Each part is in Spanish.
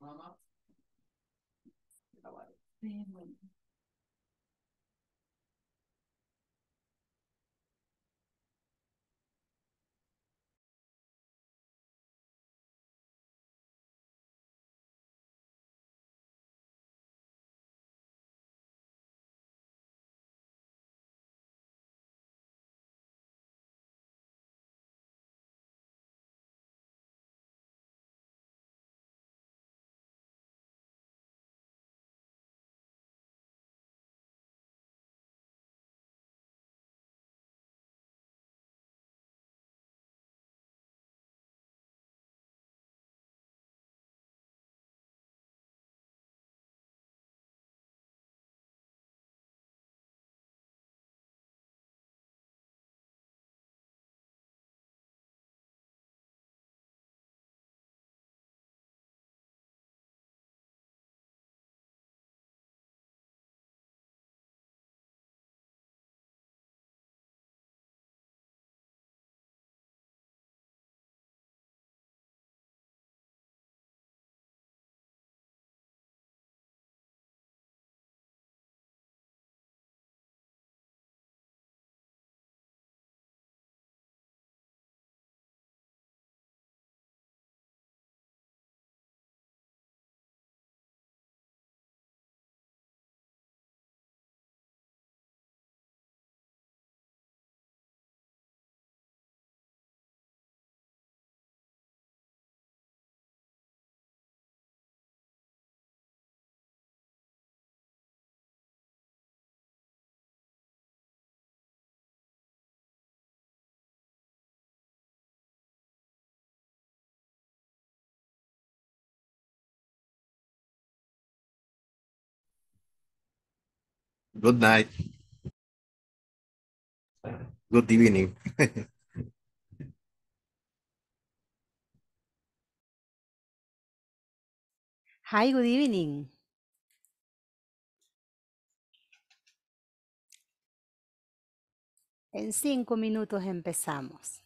Mama. Good night. Good evening. Hi, good evening. En cinco minutos empezamos.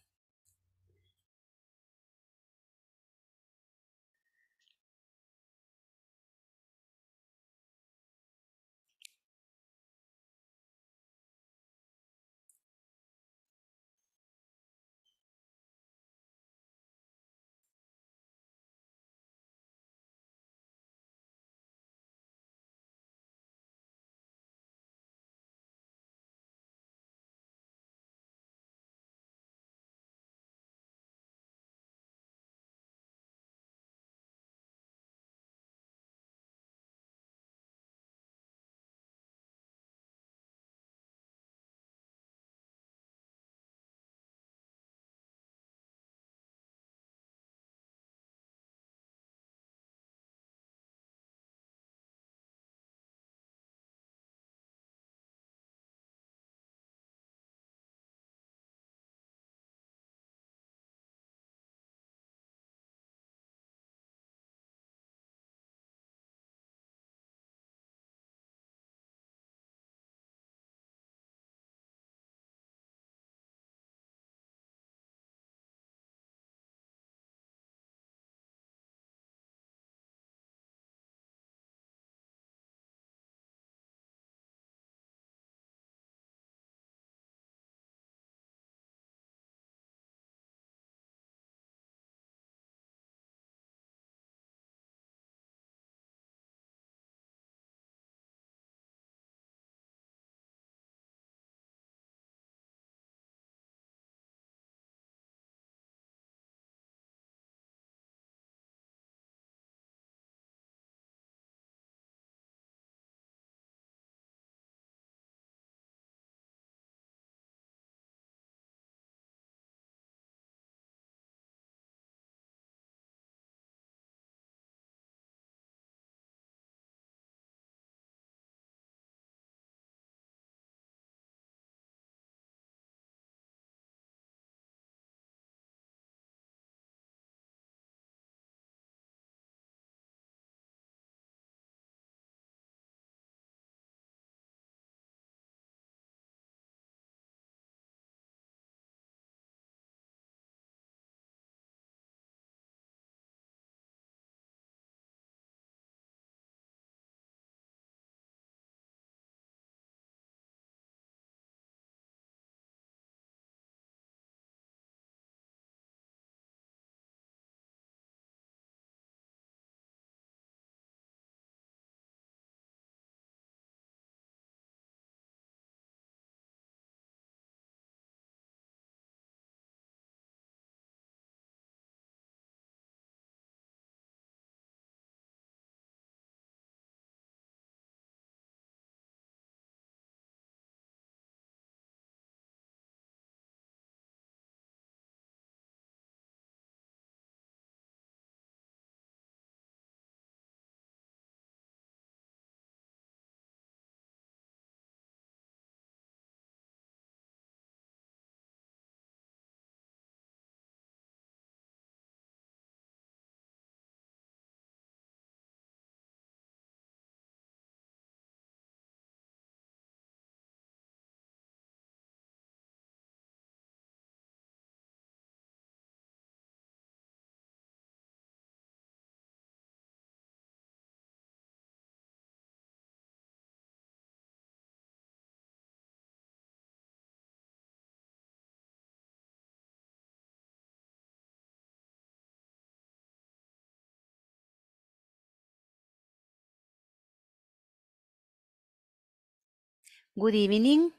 Good evening.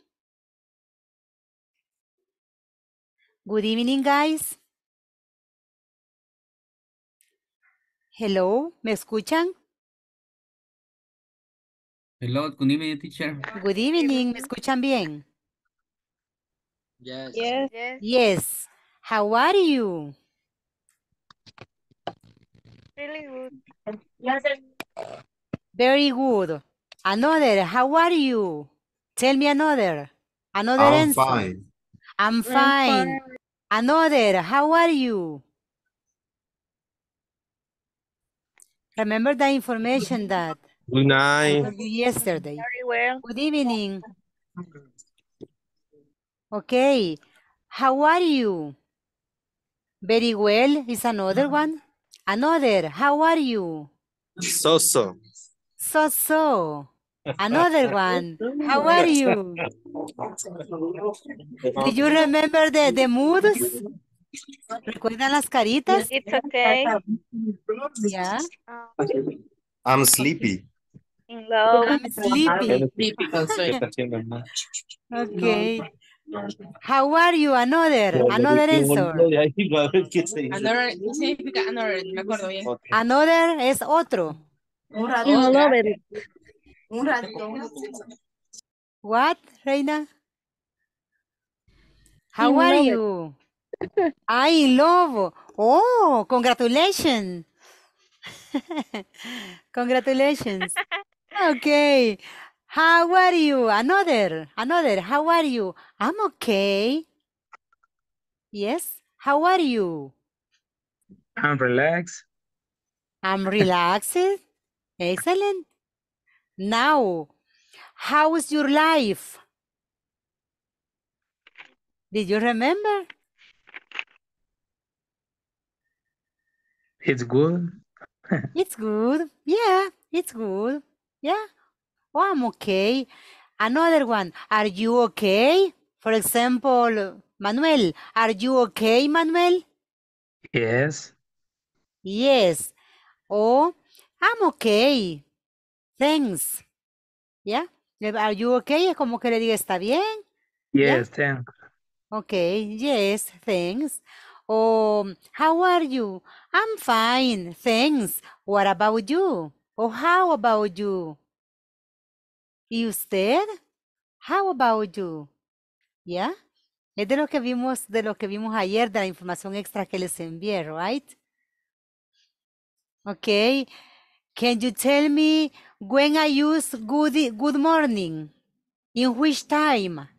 Good evening, guys. Hello, ¿me escuchan? Hello, good evening, teacher. Good evening, ¿me escuchan bien? Yes. Yes. Yes. How are you? Really good. Very good. Another, how are you? Tell me another. Another I'm answer. fine. I'm fine. Another, how are you? Remember the information that Good night. told you yesterday. Very well. Good evening. Okay. How are you? Very well is another mm-hmm. one. Another, how are you? So so. So so. Another one. How are you? Did you remember the, the moods? ¿Recuerdan las caritas? It's okay. Yeah. I'm sleepy. love. I'm sleepy. Okay. How are you? Another. Another answer. Another, ¿qué significa another? No me acuerdo bien. Another es otro. Another. Un rato. What, Reina? How In are love. you? I love. Oh, congratulations. congratulations. Okay. How are you? Another. Another. How are you? I'm okay. Yes. How are you? I'm relaxed. I'm relaxed. Excellent. Now, how's your life? Did you remember? It's good. It's good. Yeah, it's good. Yeah. Oh, I'm okay. Another one. Are you okay? For example, Manuel, are you okay, Manuel? Yes. Yes. Oh, I'm okay. Thanks. Yeah. Are you okay? Es como que le diga, ¿está bien? Yes, thanks. Okay, yes, thanks. Oh, how are you? I'm fine, thanks. What about you? Oh, how about you? ¿Y usted? How about you? ¿Ya? Es de lo que vimos, de lo que vimos ayer, de la información extra que les envié, right? Okay. Can you tell me when I use good, good morning? In which time?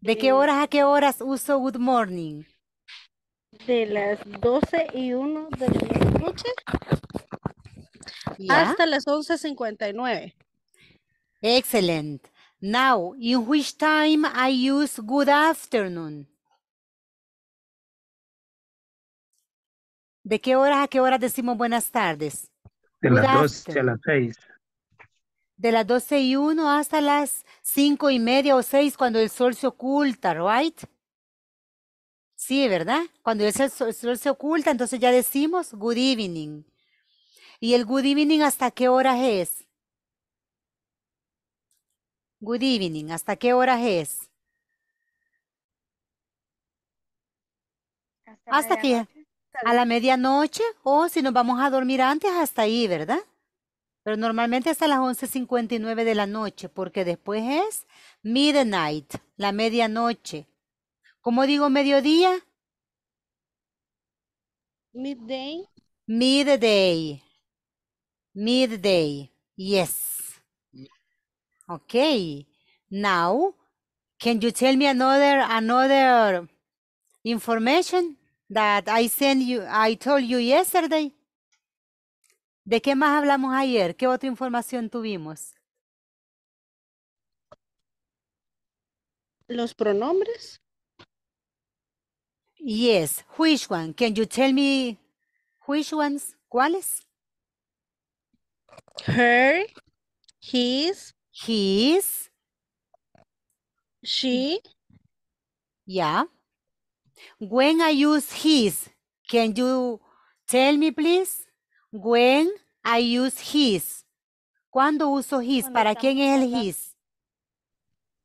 ¿De qué Eh, horas a qué horas uso good morning? De las 12 y 1 de la noche hasta las 11.59. Excellent. Now, in which time I use good afternoon? ¿De qué horas a qué horas decimos buenas tardes? De Good las dos a afternoon. las seis. De las 12 y 1 hasta las 5 y media o 6 cuando el sol se oculta, right? Sí, ¿verdad? Cuando el sol, el sol se oculta, entonces ya decimos good evening. ¿Y el good evening hasta qué horas es? Good evening, ¿hasta qué horas es? Hasta que medianoche. A la medianoche o si nos vamos a dormir antes hasta ahí, ¿verdad? Pero normalmente hasta las 11:59 de la noche, porque después es midnight, la medianoche. ¿Cómo digo mediodía? Midday. Midday. Midday. Yes. Okay. Now, can you tell me another another information that I sent you I told you yesterday? ¿De qué más hablamos ayer? ¿Qué otra información tuvimos? Los pronombres. Yes. Which one? Can you tell me which ones? ¿Cuáles? Her. His. His. She. Yeah. When I use his, can you tell me please? When I use his. ¿Cuándo uso his? Cuando ¿Para quién es el his?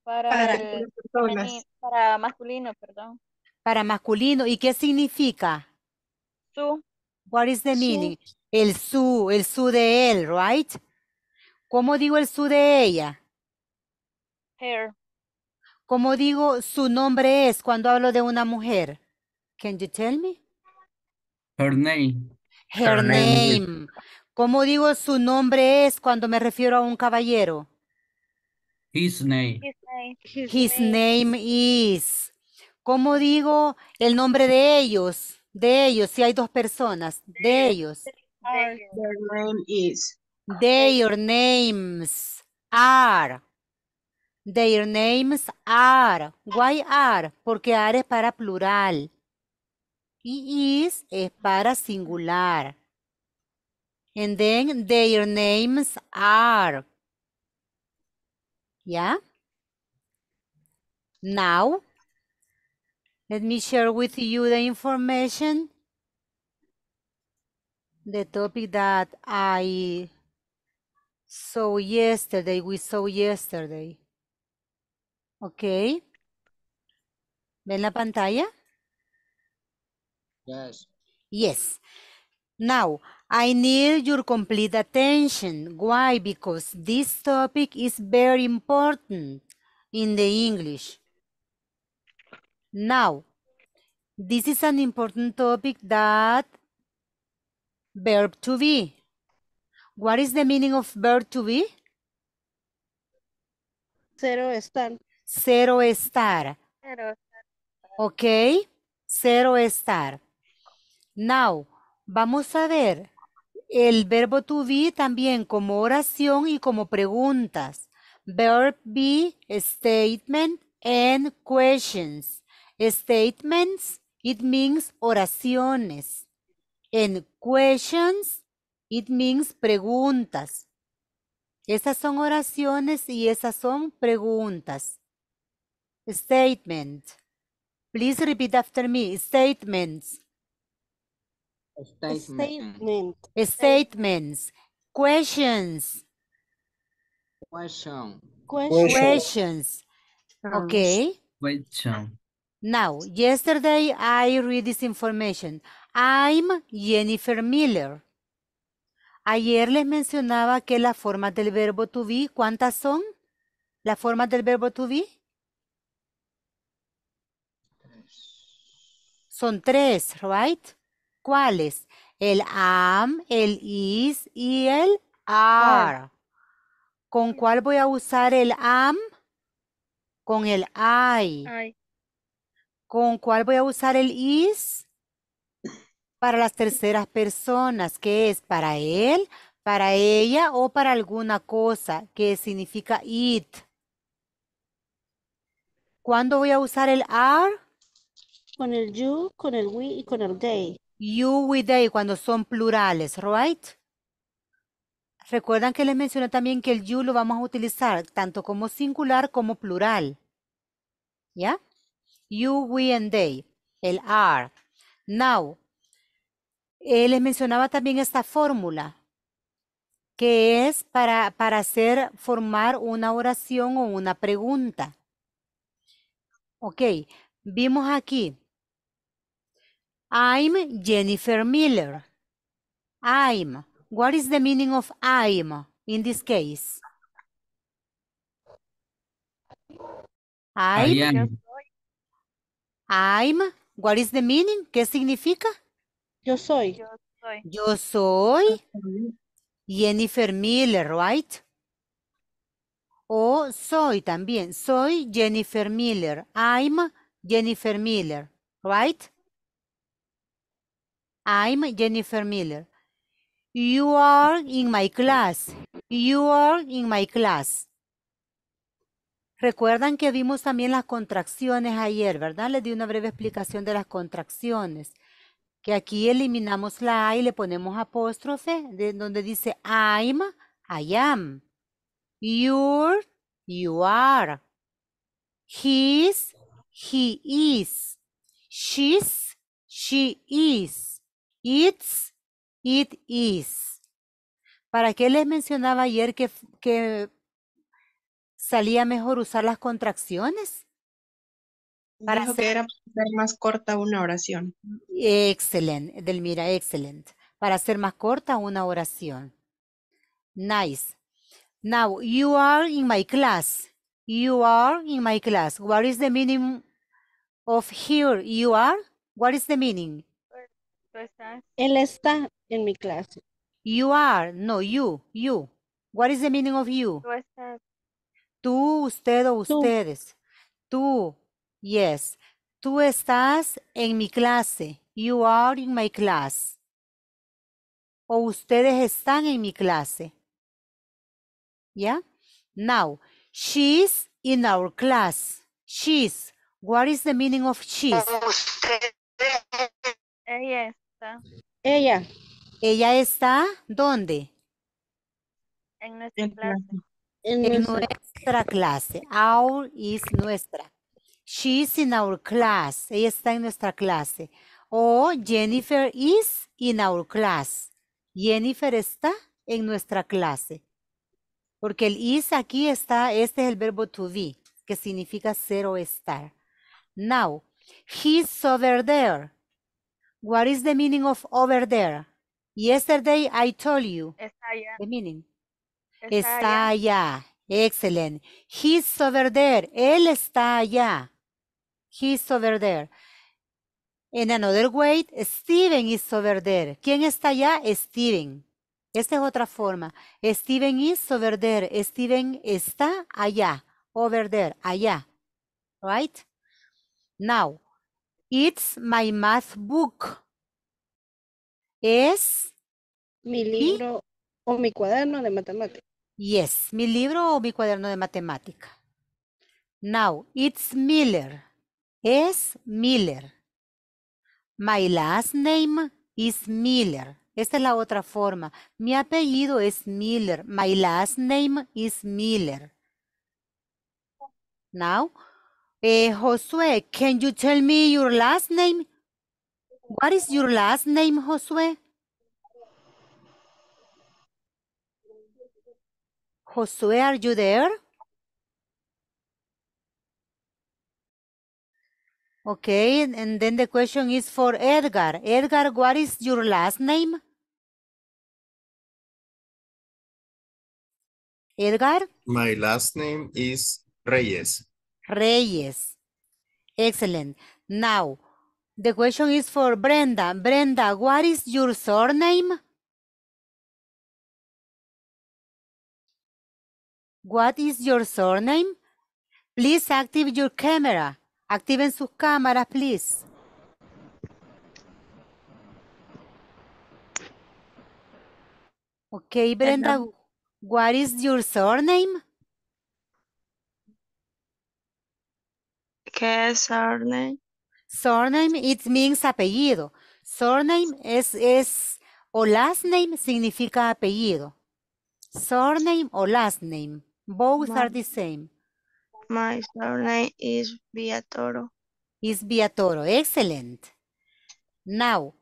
Para, Para el personas. femeni- para masculino, perdón. Para masculino. ¿Y qué significa? Su, What is the Su. meaning? El su, el su de él, right? ¿Cómo digo el su de ella? hair, ¿Cómo digo su nombre es cuando hablo de una mujer? Can you tell me? Her name. Her Her name name. ¿Cómo digo su nombre es cuando me refiero a un caballero? His name. his name, His name is. ¿Cómo digo el nombre de ellos? De ellos, si hay dos personas, de ellos. are, Their name is. Their names are. Their names are. Why are? Porque are es para plural. Y is es para singular. And then their names are. ¿Ya? Now, let me share with you the information. The topic that I saw yesterday, we saw yesterday. Okay. ¿Ven la pantalla? Yes. Yes. Now, I need your complete attention. Why? Because this topic is very important in the English. Now, this is an important topic that verb to be. What is the meaning of verb to be? Cero están. Cero estar. pero ¿Ok? Cero estar. Now, vamos a ver el verbo to be también como oración y como preguntas. Verb be, statement, and questions. Statements, it means oraciones. And questions, it means preguntas. Esas son oraciones y esas son preguntas. Statement. Please repeat after me. Statements. Statement. Statement. Statements. Questions. Question. Question. Questions. Okay. Question. Now, yesterday I read this information. I'm Jennifer Miller. Ayer les mencionaba que las formas del verbo to be, ¿cuántas son? Las formas del verbo to be son tres, right? ¿Cuáles? El am, el is y el are. ¿Con cuál voy a usar el am? Con el I. ¿Con cuál voy a usar el is? Para las terceras personas, que es para él, para ella o para alguna cosa, que significa it. ¿Cuándo voy a usar el are? Con el you, con el we y con el they. You, we, they, cuando son plurales, right? Recuerdan que les mencioné también que el you lo vamos a utilizar tanto como singular como plural. ¿Ya? You, we, and they. El are. Now, eh, les mencionaba también esta fórmula, que es para, para hacer, formar una oración o una pregunta. Ok, vimos aquí. I'm Jennifer Miller. I'm. What is the meaning of I'm in this case? I I'm. am. I'm. What is the meaning? ¿Qué significa? Yo soy. yo soy. Yo soy Jennifer Miller, right? O soy también. Soy Jennifer Miller. I'm Jennifer Miller, right? I'm Jennifer Miller. You are in my class. You are in my class. Recuerdan que vimos también las contracciones ayer, ¿verdad? Les di una breve explicación de las contracciones. Que aquí eliminamos la A y le ponemos apóstrofe, de donde dice I'm, I am. You're, you are. He's, he is. She's, she is. It's, it is. ¿Para qué les mencionaba ayer que, que salía mejor usar las contracciones? Para Dijo hacer- que era para hacer más corta una oración. Excelente, Delmira, excelente. Para hacer más corta una oración. Nice. Now, you are in my class. You are in my class. What is the meaning of here? You are? What is the meaning? Tú estás. Él está en mi clase. You are. No, you. You. What is the meaning of you? Tú estás. Tú, usted o ustedes. Tú. Yes. Tú estás en mi clase. You are in my class. O ustedes están en mi clase. ¿Ya? Now, she's in our class. She's. What is the meaning of she's? Ella está Ella, Ella está, ¿dónde? en nuestra En clase. en En nuestra- nuestra clase. Our is nuestra. She's in our class. Ella está en nuestra clase. O Jennifer is in our class. Jennifer está en nuestra clase. Porque el is aquí está, este es el verbo to be, que significa ser o estar. Now, he's over there. What is the meaning of over there? Yesterday I told you Está allá. the meaning. Está, Está allá. allá. Excellent. He's over there. Él está allá. He's over there. In another way, Steven is over there. ¿Quién está allá? Steven. Esta es otra forma. Steven is over there. Steven está allá. Over there. Allá. Right? Now, it's my math book. Es mi libro o mi cuaderno de matemáticas. Yes, mi libro o mi cuaderno de matemática. Now, it's Miller. Es Miller. My last name is Miller. Esta es la otra forma. Mi apellido es Miller. My last name is Miller. Now, eh, Josué, can you tell me your last name? What is your last name, Josué? Josué, are you there? Okay, and- and then the question is for Edgar. Edgar, what is your last name? Edgar My last name is Reyes. Reyes. Excellent. Now, the question is for Brenda. Brenda, what is your surname? What is your surname? Please active your camera. Activen sus cámaras, please. Okay, Brenda, what is your surname? ¿Qué es surname? Surname, it means apellido. Surname es, es, o last name significa apellido. Surname o last name, both are the same. My surname is Villatoro. Is Viatoro, excellent. Now,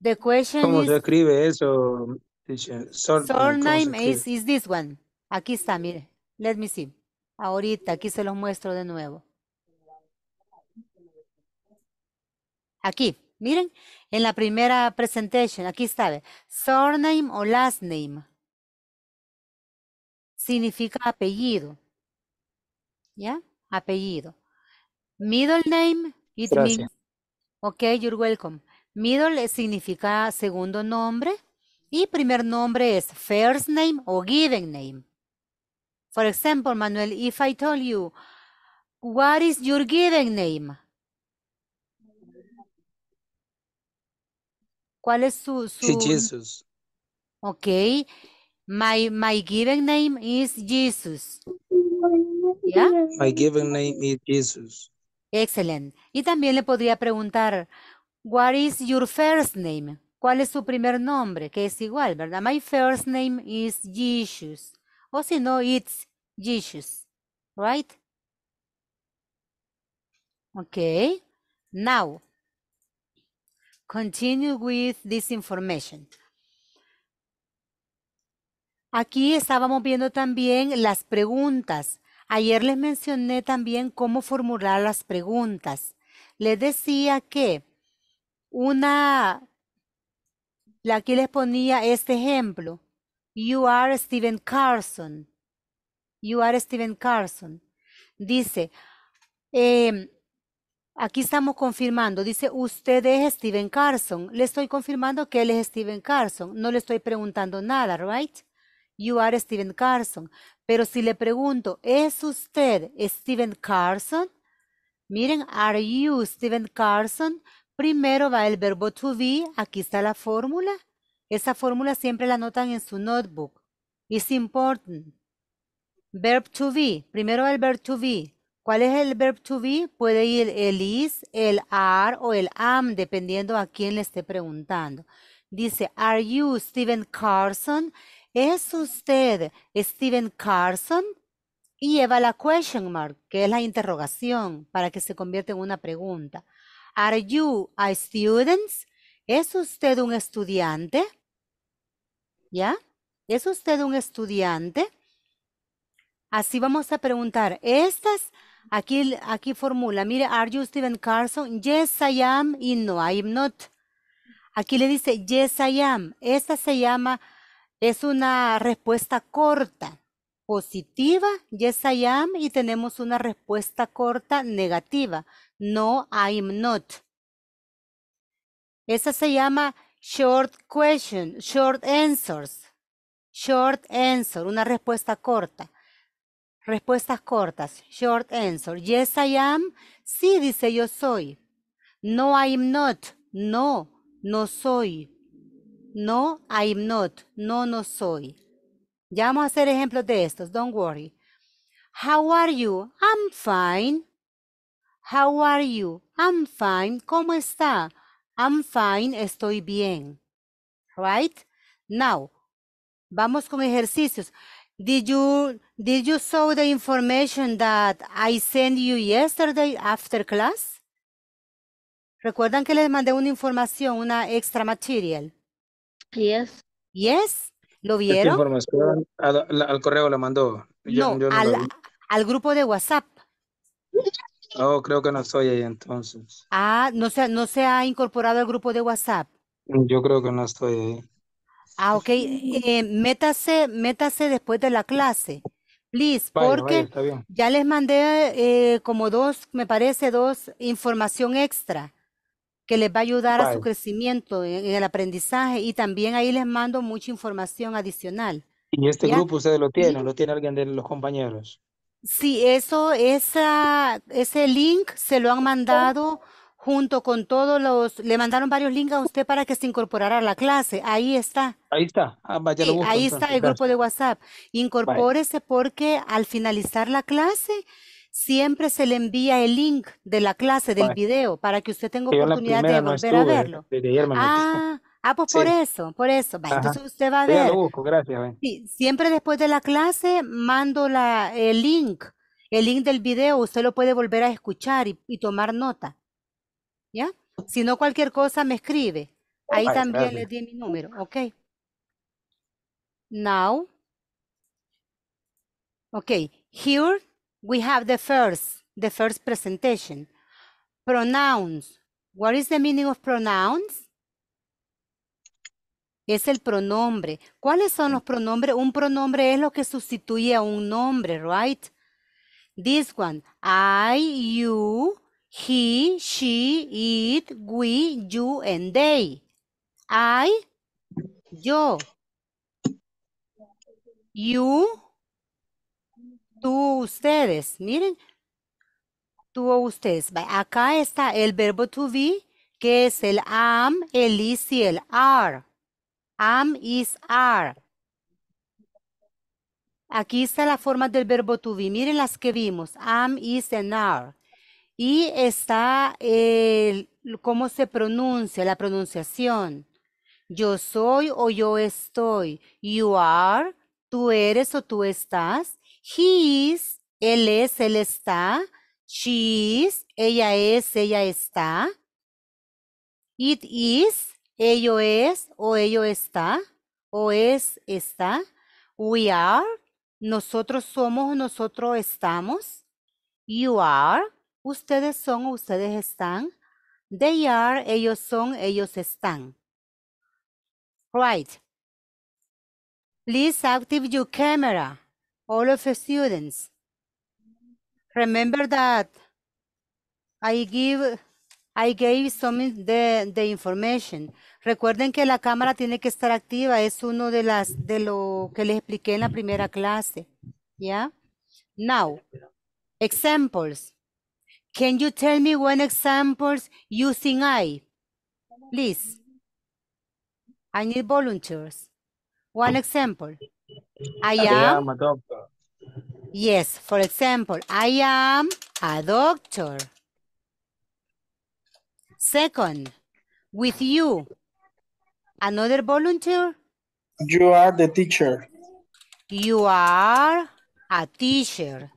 the question ¿Cómo se is, escribe eso? Surname, ¿cómo se surname escribe? is, is this one. Aquí está, mire. Let me see. Ahorita, aquí se los muestro de nuevo. Aquí, miren, en la primera presentation, aquí está, surname o last name. Significa apellido. ¿Ya? Apellido. Middle name, it Gracias. means, ok, you're welcome. Middle significa segundo nombre y primer nombre es first name o given name. For example, Manuel, if I told you, what is your given name? ¿Cuál es su, Sí, su Jesus. Okay. My my given name is Jesus. ¿Ya? My given name is Jesus. Excellent. Y también le podría preguntar, what is your first name? ¿Cuál es su primer nombre? Que es igual, ¿verdad? My first name is Jesus. O si no, it's Jesus. Right? Okay. Now, continue with this information. Aquí estábamos viendo también las preguntas. Ayer les mencioné también cómo formular las preguntas. Les decía que una, aquí les ponía este ejemplo. You are Stephen Carson. You are Stephen Carson. Dice, em, aquí estamos confirmando, dice, usted es Stephen Carson. Le estoy confirmando que él es Stephen Carson. No le estoy preguntando nada, right? You are Stephen Carson. Pero si le pregunto, ¿es usted Stephen Carson? Miren, are you Stephen Carson? Primero va el verbo to be. Aquí está la fórmula. Esa fórmula siempre la anotan en su notebook. It's important. Verb to be. Primero el verb to be. ¿Cuál es el verb to be? Puede ir el is, el are o el am, dependiendo a quién le esté preguntando. Dice, are you Stephen Carson? ¿Es usted Stephen Carson? Y lleva la question mark, que es la interrogación, para que se convierta en una pregunta. Are you a student? ¿Es usted un estudiante? ¿Ya? ¿Es usted un estudiante? Así vamos a preguntar. Estas, aquí, aquí formula, mire, are you Stephen Carson? Yes, I am, y no, I am not. Aquí le dice, yes, I am. Esta se llama, es una respuesta corta, positiva, yes, I am, y tenemos una respuesta corta negativa, no, I am not. Esa se llama short question, short answers. Short answer, una respuesta corta. Respuestas cortas, short answer. Yes, I am. Sí, dice yo soy. No, I am not. No, no soy. No, I am not. No, no soy. Ya vamos a hacer ejemplos de estos. Don't worry. How are you? I'm fine. How are you? I'm fine. ¿Cómo está? I'm fine. Estoy bien. Right? Now, vamos con ejercicios. Did you did you saw the information that I sent you yesterday after class? ¿Recuerdan que les mandé una información, una extra material? Yes. Yes. ¿Lo Esta vieron? información al, correo la mandó. Yo, No, yo no al, la vi. al grupo de WhatsApp. Oh, creo que no estoy ahí entonces. Ah, no se, no se ha incorporado al grupo de WhatsApp. Yo creo que no estoy ahí. Ah, ok. Eh, métase, métase después de la clase. Please, vaya, porque está bien. ya les mandé eh, como dos, me parece, dos información extra que les va a ayudar a su crecimiento en, en el aprendizaje y también ahí les mando mucha información adicional. ¿Y este ¿Ya? grupo ustedes lo tienen? ¿Lo tiene alguien de los compañeros? Sí, eso, esa, ese link se lo han mandado junto con todos los, le mandaron varios links a usted para que se incorporara a la clase. Ahí está. Ahí está. Ah, vaya, lo busco ahí está el grupo de. WhatsApp. Incorpórese porque al finalizar la clase siempre se le envía el link de la clase, del video, para que usted tenga yo oportunidad de no volver a verlo. Ah, ah, pues por eso, por eso. Entonces usted va a ver. lo busco, gracias. Sí, siempre después de la clase mando la, el link, el link del video, usted lo puede volver a escuchar y, y tomar nota. ¿Ya? Si no, cualquier cosa me escribe. Ahí también gracias. les di mi número, ¿ok? Now, okay, here we have the first, the first presentation. Pronouns. What is the meaning of pronouns? Es el pronombre. ¿Cuáles son los pronombres? Un pronombre es lo que sustituye a un nombre, right? This one, I, you, he, she, it, we, you, and they. I, yo. You, tú, ustedes. Miren, tú o ustedes. Acá está el verbo to be, que es el am, el is y el are. Am, is, are. Aquí está la forma del verbo to be. Miren las que vimos. Am, is, and are. Y está el, cómo se pronuncia, la pronunciación. Yo soy o yo estoy. You are, tú eres o tú estás. He is, él es, él está. She is, ella es, ella está. It is, ello es o ello está. O es, está. We are, nosotros somos, nosotros estamos. You are, ustedes son, ustedes están. They are, ellos son, ellos están. Right. Please active your camera, all of the students. Remember that I give I gave some the, the information. Recuerden que la cámara tiene que estar activa, es uno de las de lo que les expliqué en la primera clase. ¿Ya? Now, examples. Can you tell me one examples using I? Please. I need volunteers. One example. I Se am llama doctor. Yes, for example, I am a doctor. Second, with you. Another volunteer? You are the teacher. You are a teacher.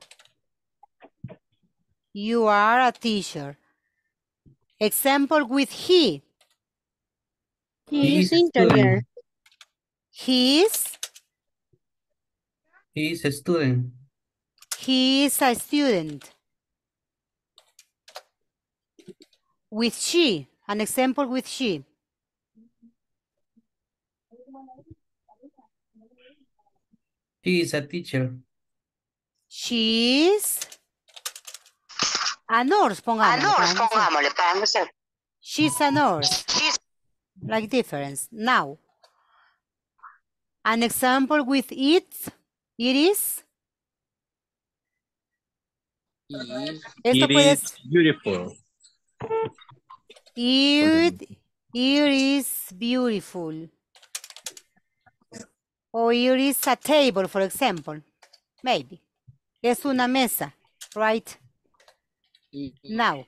You are a teacher. Example with he. He is He is engineer. He is, He is a student. he is a student. With she, an example with she. He is a teacher. She is a nurse, pongámosle. para no ser- She's a nurse. Like difference. Now, an example with it, it is. Esto puede It is beautiful. It, it is beautiful. Or it is a table, for example. Maybe. Es una mesa, right? Now,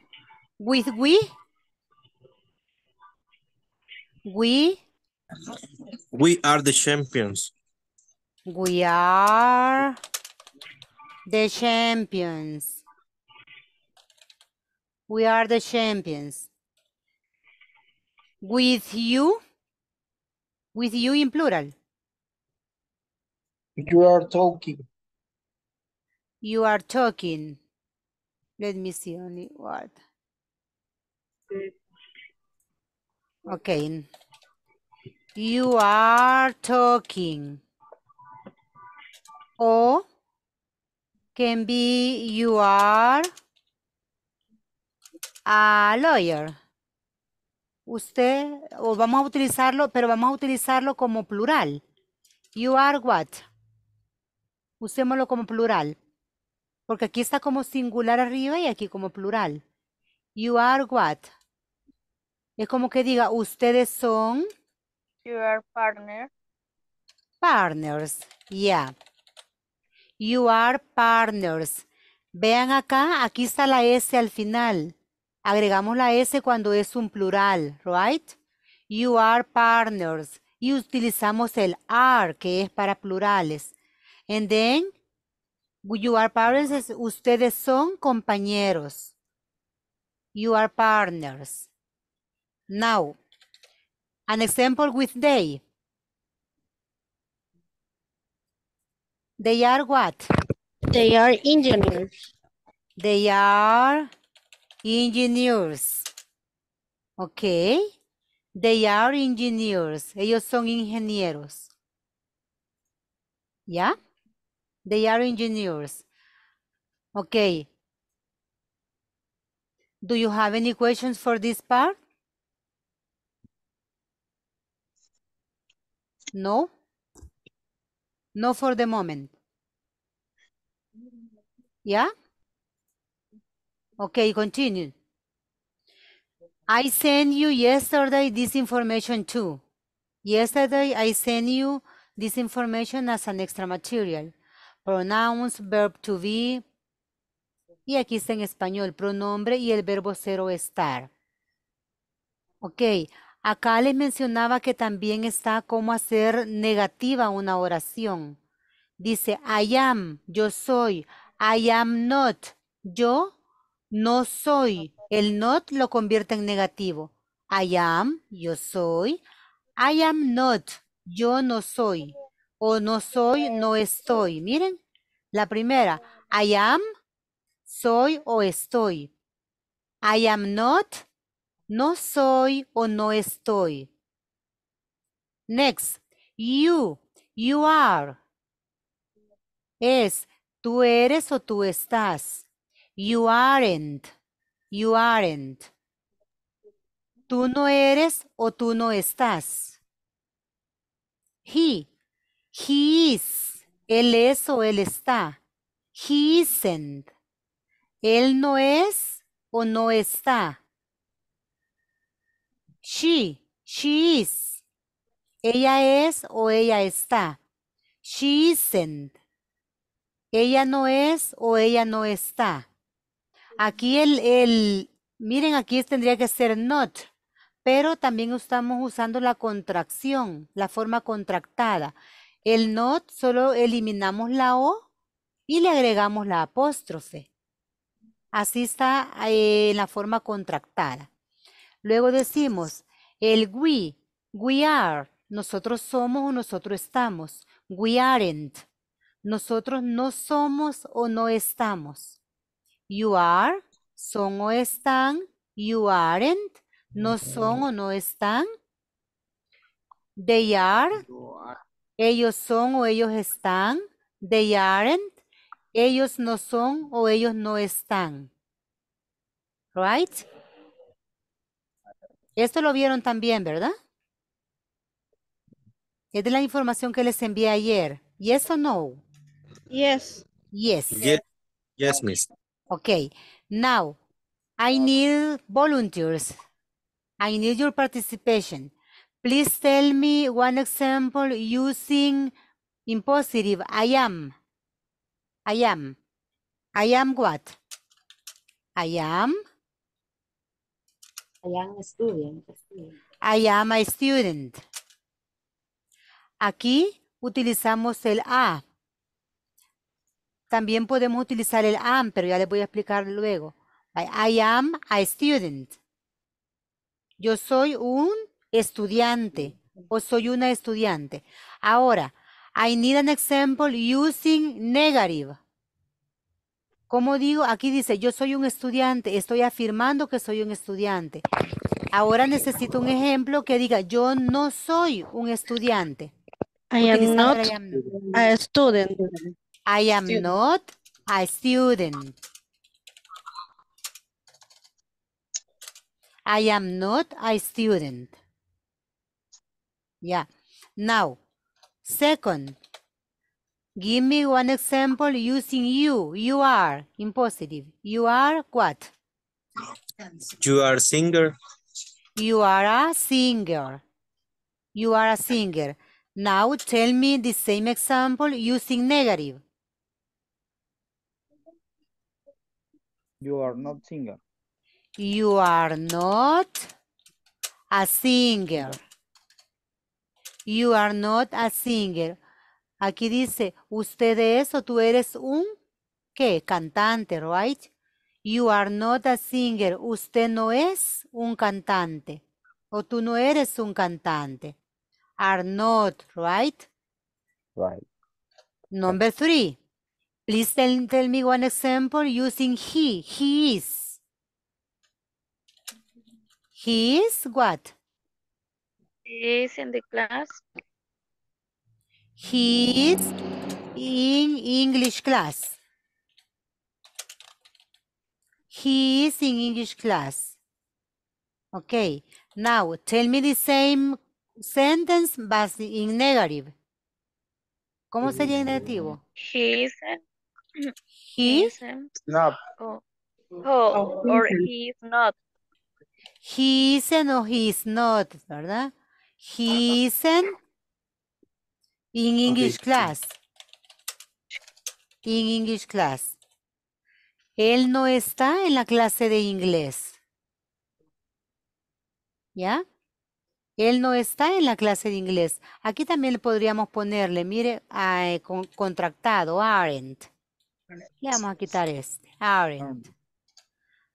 with we, we, We are the champions. we are the champions. We are the champions. With you, with you in plural. You are talking. You are talking. Let me see only what. Okay. You are talking. O can be you are a lawyer. Usted, o vamos a utilizarlo, pero vamos a utilizarlo como plural. You are what? Usémoslo como plural. Porque aquí está como singular arriba y aquí como plural. You are what? Es como que diga, ustedes son You are partner. partners. Yeah. You are partners. Vean acá, aquí está la S al final. Agregamos la S cuando es un plural, right? You are partners. Y utilizamos el are, que es para plurales. And then, you are partners, es ustedes son compañeros. You are partners. Now, an example with they. They are what? They are engineers. They are engineers. Okay. They are engineers. Ellos son ingenieros. ¿Ya? They are engineers. Okay. Do you have any questions for this part? No? No for the moment. Yeah? Okay, continue. I sent you yesterday this information too. Yesterday I sent you this information as an extra material. Pronouns, verb to be. Y aquí está en español, pronombre y el verbo cero estar. Ok, acá les mencionaba que también está cómo hacer negativa una oración. Dice, I am, yo soy. I am not, yo no soy. El not lo convierte en negativo. I am, yo soy. I am not, yo no soy. O no soy, no estoy. Miren, la primera, I am, soy o estoy. I am not, no soy o no estoy. Next, you, you are. Es, tú eres o tú estás. You aren't, you aren't. Tú no eres o tú no estás. He, he is. Él es o él está. He isn't. Él no es o no está. She, she is. Ella es o ella está. She isn't. Ella no es o ella no está. Aquí el, el, miren, aquí tendría que ser not, pero también estamos usando la contracción, la forma contractada. El not solo eliminamos la O y le agregamos la apóstrofe. Así está eh, en la forma contractada. Luego decimos el we, we are, nosotros somos o nosotros estamos. We aren't, nosotros no somos o no estamos. You are, son o están. You aren't, no son o no están. They are, ellos son o ellos están. They aren't, ellos no son o ellos no están. Right? Esto lo vieron también, ¿verdad? Es de la información que les envié ayer. Yes or no? Yes. Yes. Yes, yes, miss. Okay. Now, I need volunteers. I need your participation. Please tell me one example using impositive. I am. I am. I am what? I am. I am a student. I am a student. Aquí utilizamos el a. También podemos utilizar el am, pero ya les voy a explicar luego. I, I am a student. Yo soy un estudiante o soy una estudiante. Ahora, I need an example using negative. Como digo, aquí dice, yo soy un estudiante, estoy afirmando que soy un estudiante. Ahora necesito un ejemplo que diga, yo no soy un estudiante. I am Utilizando not el I am not. a student. I am not a student. I am not a student. Yeah. Now, second, give me one example using you. You are in positive. You are what? You are singer. You are a singer. You are a singer. Now tell me the same example using negative. You are not singer. You are not a singer. You are not a singer. Aquí dice, usted es o tú eres un, ¿qué? Cantante, right? You are not a singer. Usted no es un cantante. O tú no eres un cantante. Are not, right? Right. Number three. Please tell, tell me one example using he. He is. He is what? He is in the class. He is in English class. He is in English class. Okay. Now tell me the same sentence but in negative. ¿Cómo sería en negativo? He isn't. He, isn't. No, Oh. Oh, or he is not. he isn't or he is not, ¿verdad? He isn't in English class. In English class. Él no está en la clase de inglés. ¿Ya? Él no está en la clase de inglés. Aquí también le podríamos ponerle, mire, ah, eh, con- contractado, aren't. Le vamos a quitar este, aren't.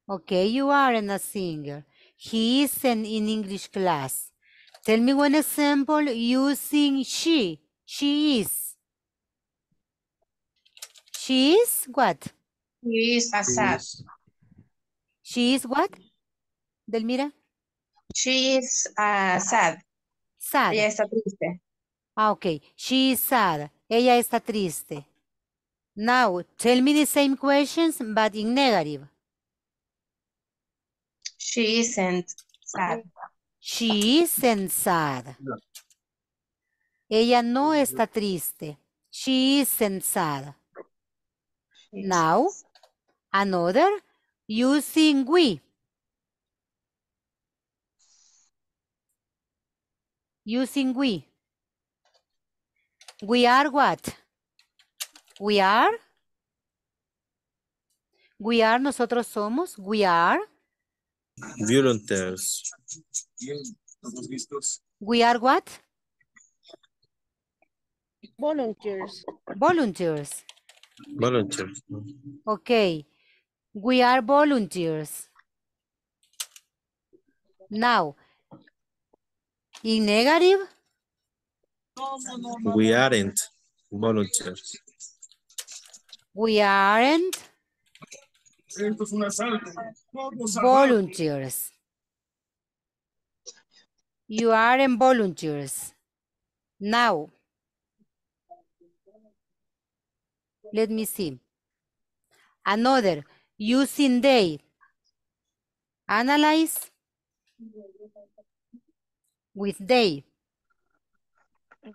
Okay, you aren't a singer. He isn't in English class. Tell me one example using she. She is. She is what? She is a sad. She is what? Delmira? She is uh, sad. Sad. Ella está triste. Ah, ok. She is sad. Ella está triste. Now, tell me the same questions, but in negative. She isn't sad. She isn't sad. Ella no está triste. She isn't sad. Now, another, using we. Using we. We are what? We are. We are, nosotros somos. We are. Volunteers. We are what? Volunteers. Volunteers. Volunteers. Okay. We are volunteers. Now, in negative, We aren't volunteers. we aren't volunteers. You aren't volunteers. Now, let me see. Another, using they. Analyze with they.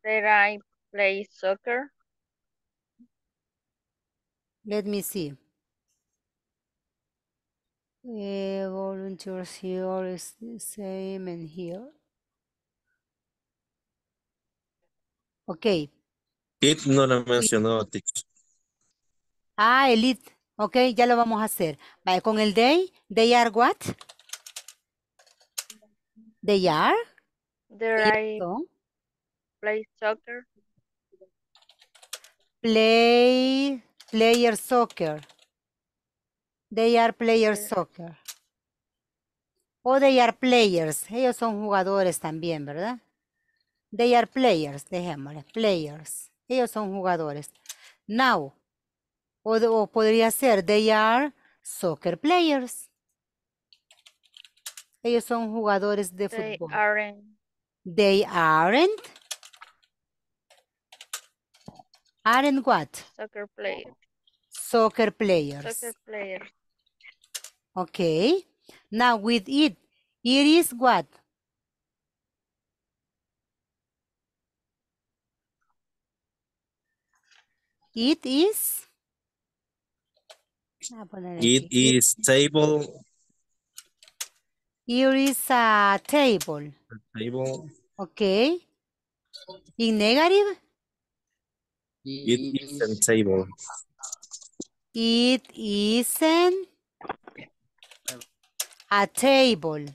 There I play soccer. Let me see. Eh, volunteers here is the same and here. Ok. It no la mencionó, teacher. Ah, elite. Ok, ya lo vamos a hacer. Vaya, con el they, they are what? They are. There I play soccer. Play, player soccer. They are player Sí. soccer. O they are players. Ellos son jugadores también, ¿verdad? They are players, dejémosle, players. Ellos son jugadores. Now, o, podría ser they are soccer players. Ellos son jugadores de They fútbol. aren't. They aren't. Aren't what? Soccer players. Soccer players. Soccer players. Okay. Now with it, it is what? It is. A It aquí. is table. It is a table. Table. Okay. In negative, It isn't table. it isn't a table.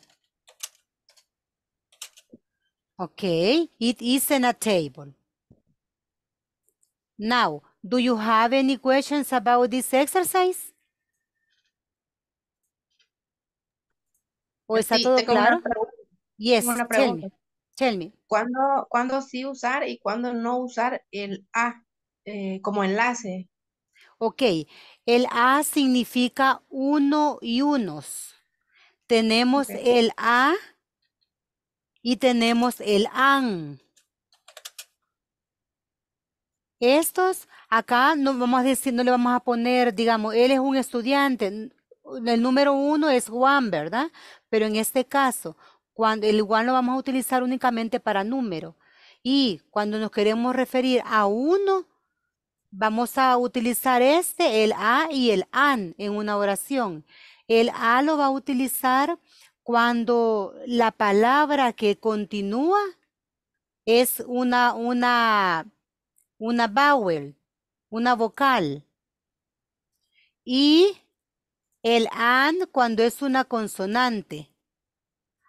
Okay, it isn't a table. Now, do you have any questions about this exercise? ¿O está Sí, todo claro? Yes, una tell me, tell me. ¿Cuándo, cuándo sí usar y cuándo no usar el a eh, como enlace? Ok, el a significa uno y unos. Tenemos el a y tenemos el an. Estos acá no vamos a decir, no le vamos a poner, digamos, él es un estudiante. El número uno es Juan, ¿verdad? Pero en este caso, cuando el Juan lo vamos a utilizar únicamente para número. Y cuando nos queremos referir a uno, Vamos a utilizar este, el a y el an en una oración. El a lo va a utilizar cuando la palabra que continúa es una, una, una vowel, una vocal. Y el an cuando es una consonante.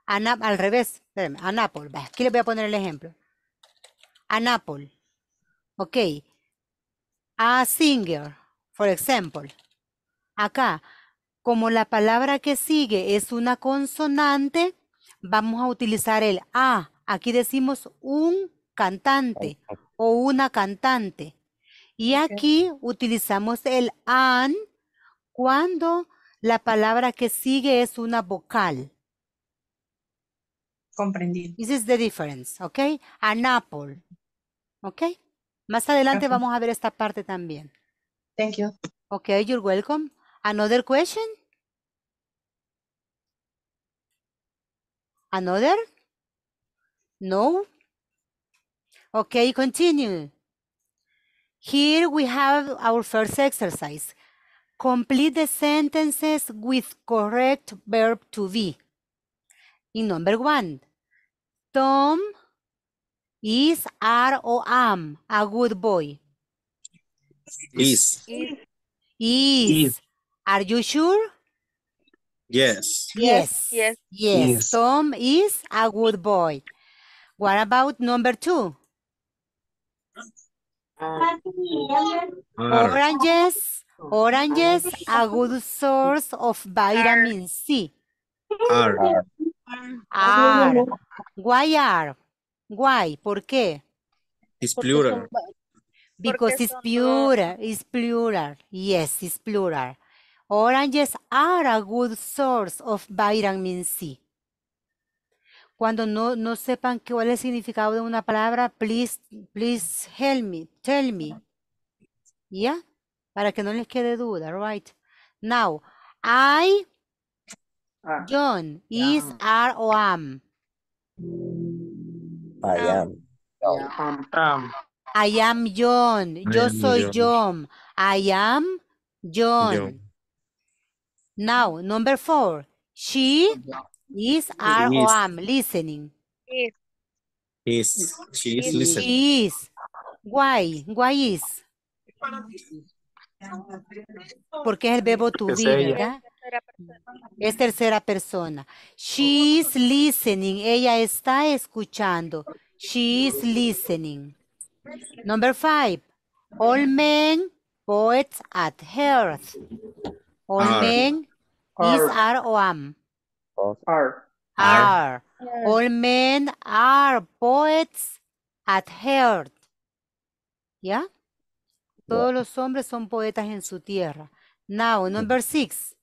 Al revés, espérame, anapol. va, Aquí le voy a poner el ejemplo. Anapol. Ok. A singer, for example. Acá, como la palabra que sigue es una consonante, vamos a utilizar el a. Aquí decimos un cantante, o una cantante. Y aquí utilizamos el an cuando la palabra que sigue es una vocal. Comprendido. This is the difference, ¿ok? An apple, ¿ok? Más adelante vamos a ver esta parte también. Thank you. Okay, you're welcome. Another question? Another? No? Okay, continue. Here we have our first exercise. Complete the sentences with correct verb to be. In number one, Tom is, are, or am a good boy. Is. Is Is. Are you sure? Yes. Yes. Yes. Yes. Yes. Tom is a good boy. What about number two? Are. Oranges. Oranges, a good source of vitamin C. Are. Are. Why are? Why? ¿Por qué? Is plural. Because it's son plural. It's plural. Yes, it's plural. Oranges are a good source of vitamin C. Cuando no, no sepan cuál es el significado de una palabra, please, please help me, tell me. ¿Ya? Para que no les quede duda, right? Now, I, John, is, are, o am. I am. Um, I am John. Yo soy John. John. I am John. John. Now, number four. She is, are, or am listening. is Is. She is Is. listening. She is. Why? Why is? Porque es el verbo to be. Es tercera persona. She is listening. Ella está escuchando. She is listening. Number five. All men poets at hearth. All Are. men is, are, or am. Are. Are. All men are poets at heart. ¿Ya? Todos los hombres son poetas en su tierra. Now, number six.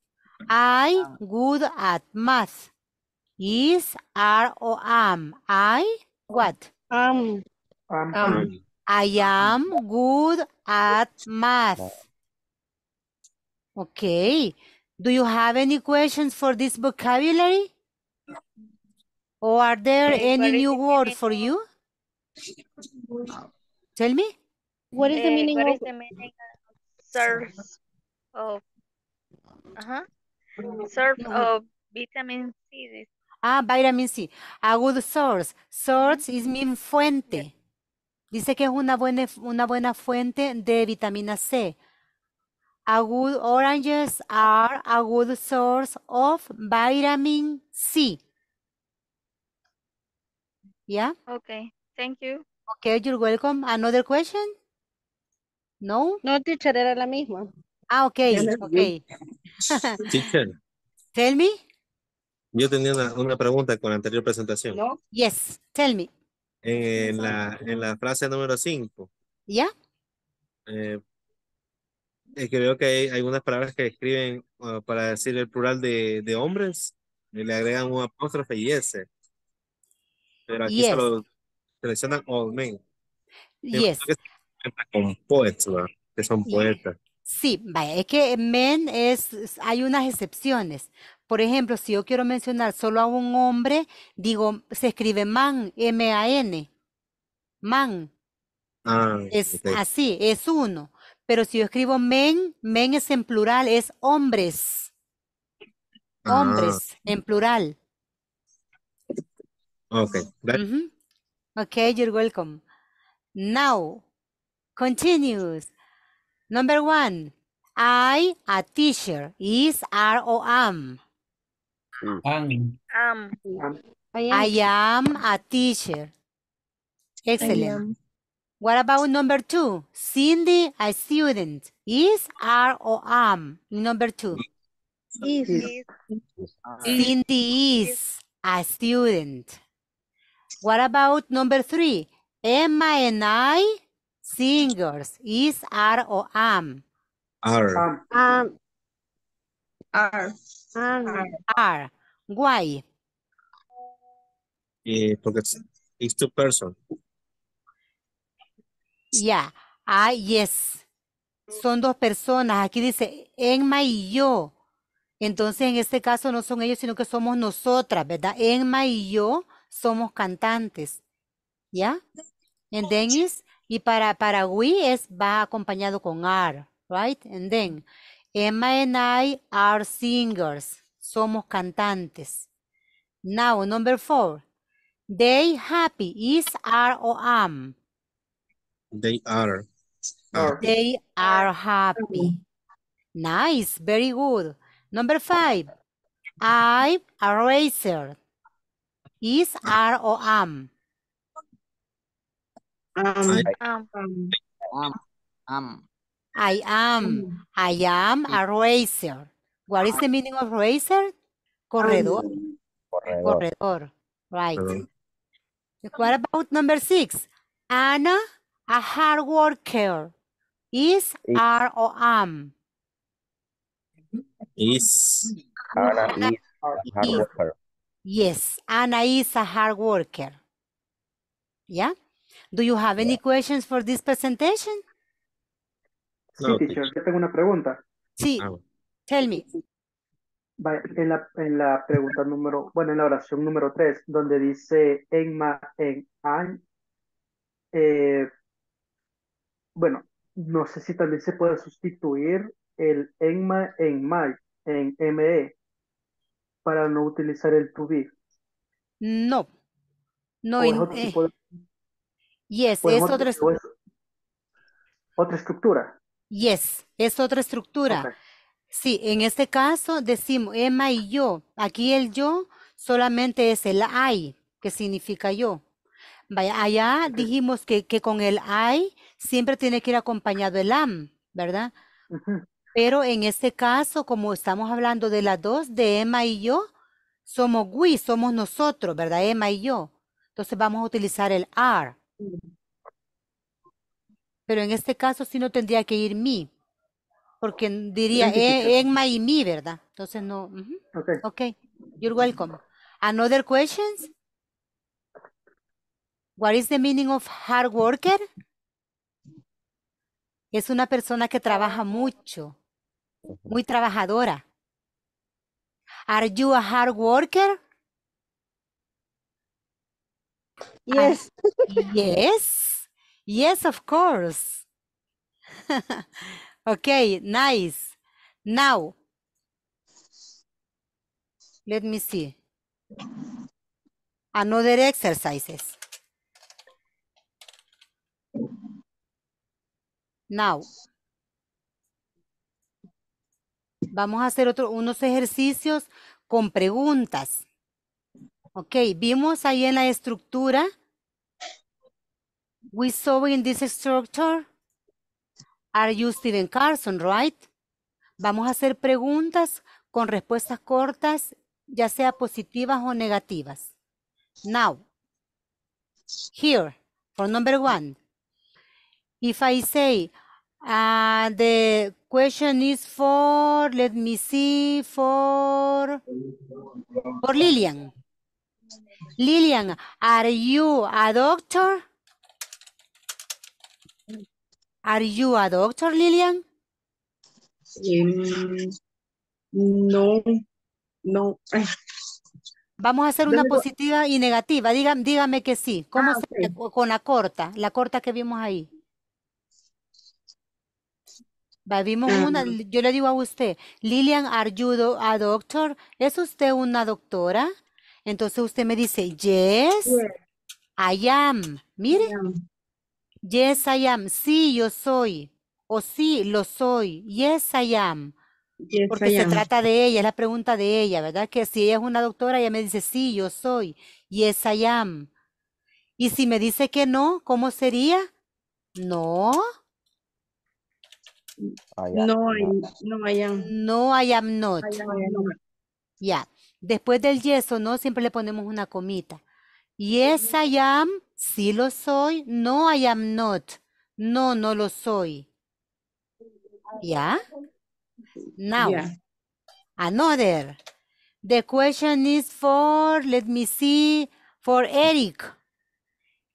I good at math. Is, are, or am. I, what? am, Um, Um, I am good at math. Okay. Do you have any questions for this vocabulary? Or are there any new word for you? Tell me. what is the Eh, meaning of the meaning of source of uh-huh. source No. of vitamin C? This- Ah, vitamin C. A good source. Source is mean fuente. Dice que es una buena, una buena fuente de vitamina C. A good oranges are a good source of vitamin C. Yeah? Okay, thank you. Okay, you're welcome. Another question? No? No, teacher, era la misma. Ah, okay, okay. teacher, Tell me. yo tenía una, una pregunta con la anterior presentación. Yes, tell me. En la, en la frase número 5, Yeah? Es que veo que hay algunas palabras que escriben ah, para decir el plural de, de hombres, y le agregan un apóstrofe y ese. Pero aquí Yes. solo seleccionan all men. Yes. Con poets, ¿verdad? que son poetas. Sí, vaya, es que men es, es- hay unas excepciones. Por ejemplo, si yo quiero mencionar solo a un hombre, digo, se escribe man, M-A-N, man, Ah, es así, es uno. Pero si yo escribo men, men es en plural, es hombres, Ah, hombres, en plural. ok. That- Mhm. Okay, you're welcome. Now, continues. Number one, I, a teacher, is, are, or am. Am. Um, I am. I am a teacher. Excellent. What about number two? Cindy, a student. Is, are, or am? Number two. Is. is Cindy is a student. What about number three? Emma and I singers. Is, are o am. Are. Am. Um, Are. um, Are. Why? Eh, porque it's, it's two person. Yeah. I, yes. Son dos personas. Aquí dice Emma y yo. Entonces, en este caso no son ellos, sino que somos nosotras, ¿verdad? Emma y yo somos cantantes. ¿Ya? And then y para, para we es, va acompañado con are, right? And then, Emma and I are singers. Somos cantantes. Now, number four. They happy is, are, o am. They are. Are. They are happy. Nice, very good. Number five. I a racer. Is, are, o am. Um, Um, um, Am. I am. I am a racer. What is the meaning of racer? Corredor. Corredor. Corredor. Right. Corredor. What about number six? Anna, a hard worker. Is, are, o am. Is. Anna is a hard is. worker. Yes, Anna is a hard worker. Yeah? Do you have any questions for this presentation? Sí, No, teacher, yo tengo una pregunta. Sí, Ah, bueno. tell me. En la, en la pregunta número, bueno, en la oración número 3, donde dice Enma en an, eh, bueno, no sé si también se puede sustituir el Enma en my, en ME, para no utilizar el to be. No. No, O es otro eh, tipo de, yes, es otro- otra, es otra estructura. yes, es otra estructura. Sí, en este caso decimos Emma y yo. Aquí el yo solamente es el I, que significa yo. Vaya, allá dijimos que, que con el I siempre tiene que ir acompañado el am, ¿verdad? Pero en este caso, como estamos hablando de las dos, de Emma y yo, somos we, somos nosotros, ¿verdad? Emma y yo. Entonces vamos a utilizar el are. Pero en este caso sí no tendría que ir me, porque diría "E-. Emma y me, ¿verdad? Entonces no. ujú. Ok. Okay, you're welcome. Another questions? What is the meaning of hard worker? Es una persona que trabaja mucho, muy trabajadora. Are you a hard worker? yes. Yes. Yes, of course. okay, nice. Now, let me see. Another exercises. Now, vamos a hacer otro, unos ejercicios con preguntas. Ok, vimos ahí en la estructura. We saw in this structure. Are you Stephen Carson, right? Vamos a hacer preguntas con respuestas cortas, ya sea positivas o negativas. Now, here, for number one, if I say, uh, the question is for, let me see, for, for Lillian. Lillian, are you a doctor? Are you a doctor, Lillian? em, no, no. Vamos a hacer una positiva y negativa. Dígame, dígame que sí. ¿Cómo Ah, sería ok. co- con la corta? La corta que vimos ahí. Va, vimos una, yo le digo a usted, Lilian, are you do- a doctor? ¿Es usted una doctora? Entonces usted me dice, yes, I am. Mire, yes, I am. Sí, yo soy. O sí, lo soy. Yes, I am. Yes, Porque I se am. trata de ella, es la pregunta de ella, ¿verdad? Que si ella es una doctora, ella me dice, sí, yo soy. Yes, I am. Y si me dice que no, ¿cómo sería? No, No, I, no, I am. no, I am not. I am not. Ya. Después del yes o no, siempre le ponemos una comita. Yes, I am, sí lo soy. No, I am not. No, no lo soy. ¿Ya? Now, Yeah. another. The question is for, let me see, for Eric.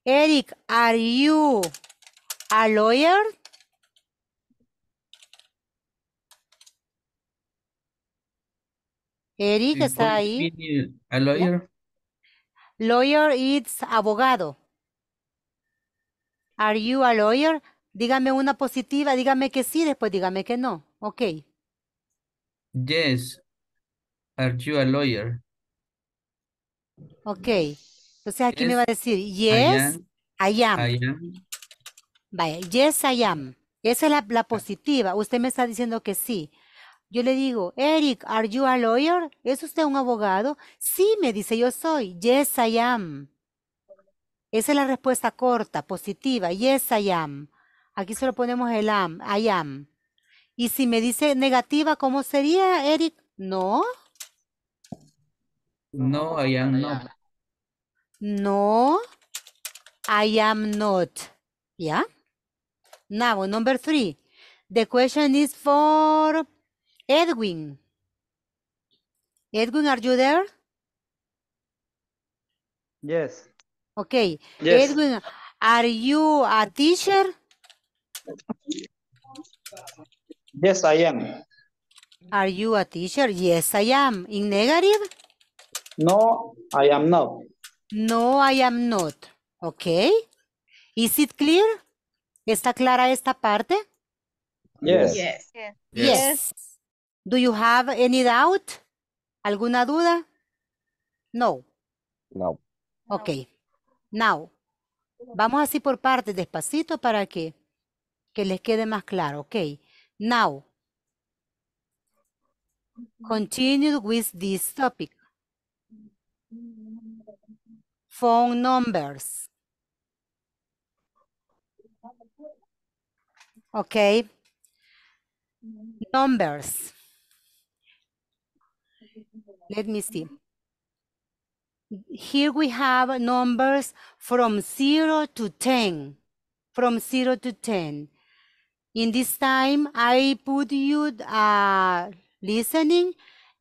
Eric, are you a lawyer? Eric, ¿está ahí? A lawyer? Lawyer is abogado. Are you a lawyer? Dígame una positiva, dígame que sí, después dígame que no. Ok. Yes. Are you a lawyer? Ok. Entonces aquí me va a decir, I yes, am. I am. I am. Vaya, yes, I am. Esa es la, la positiva. Usted me está diciendo que sí. Yo le digo, Eric, are you a lawyer? ¿Es usted un abogado? Sí, me dice, yo soy. Yes, I am. Esa es la respuesta corta, positiva. Yes, I am. Aquí solo ponemos el am, I am. Y si me dice negativa, ¿cómo sería, Eric? No, No, I am not. no, I am not. Yeah? Now, number three. The question is for Edwin. Edwin, are you there? Yes. Okay. Yes. Edwin, are you a teacher? Yes, I am. Are you a teacher? Yes, I am. In negative? No, I am not. No, I am not. Okay. Is it clear? ¿Está clara esta parte? Yes. Yes. Yes. Yes. Do you have any doubt? ¿Alguna duda? No. No. Ok. Now, vamos así por partes, despacito, para que, que les quede más claro. Ok. Now, continue with this topic. Phone numbers. Okay. Numbers. Let me see. Here we have numbers from 0 to 10. From 0 to 10. In this time, I put you uh, listening,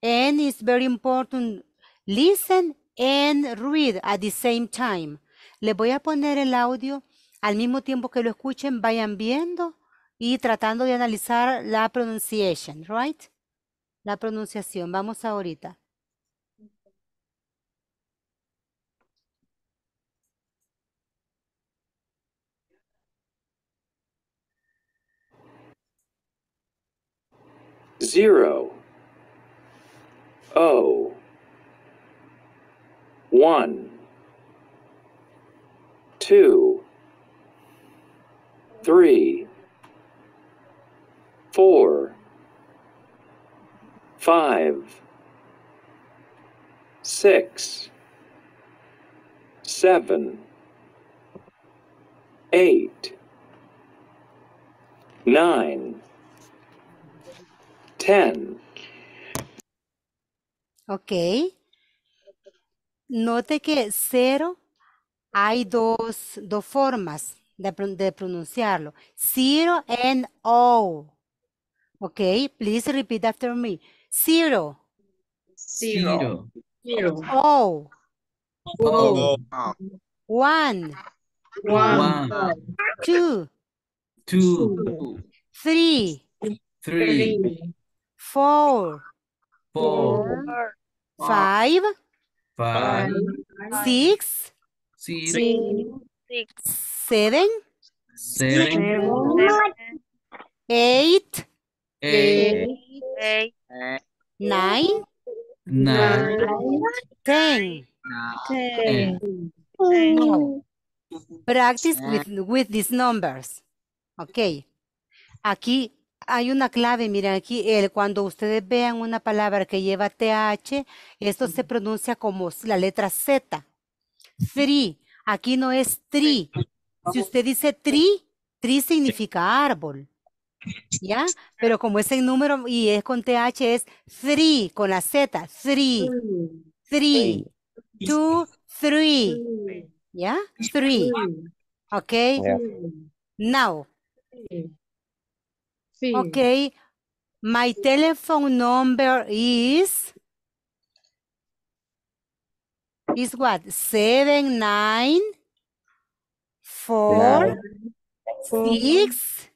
and it's very important. Listen and read at the same time. Le voy a poner el audio al mismo tiempo que lo escuchen, vayan viendo y tratando de analizar la pronunciation, right? La pronunciación. Vamos ahorita. Zero, O, one, two, three, four, five, six, seven, eight, nine, ten. Ok. Note que cero hay dos, dos formas de, de pronunciarlo. Zero and O. Ok, please repeat after me. Zero, Zero. Zero. O, Oh, one, one, two, two, three, three, four, four, five, five, six, six, Six. seven, seven, eight, eight, Eight. nine, nine, ten. ten. Practice with, with these numbers. Ok. Aquí hay una clave, miren aquí, el, cuando ustedes vean una palabra que lleva TH, esto se pronuncia como la letra Z. Three. Aquí no es tree. Si usted dice tree, tree significa árbol. ¿Ya? Pero como es en número y es con TH, es three, con la Z. Three. Three. Two, three. ¿Ya? Three. ¿Ok? Now, Sí. okay, my telephone number is is what? Seven nine four Nine. six